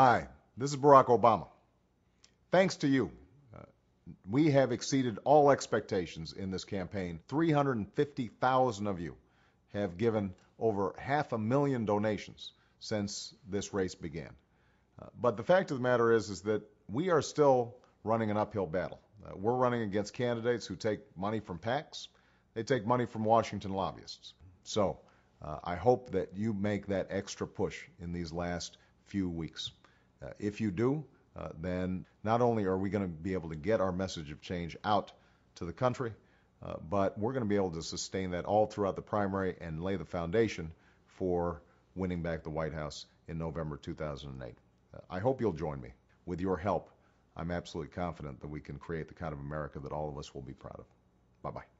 Hi, this is Barack Obama. Thanks to you, uh, we have exceeded all expectations in this campaign. 350,000 of you have given over half a million donations since this race began. Uh, but the fact of the matter is, is that we are still running an uphill battle. Uh, we're running against candidates who take money from PACs. They take money from Washington lobbyists. So uh, I hope that you make that extra push in these last few weeks. Uh, if you do, uh, then not only are we going to be able to get our message of change out to the country, uh, but we're going to be able to sustain that all throughout the primary and lay the foundation for winning back the White House in November 2008. Uh, I hope you'll join me. With your help, I'm absolutely confident that we can create the kind of America that all of us will be proud of. Bye bye.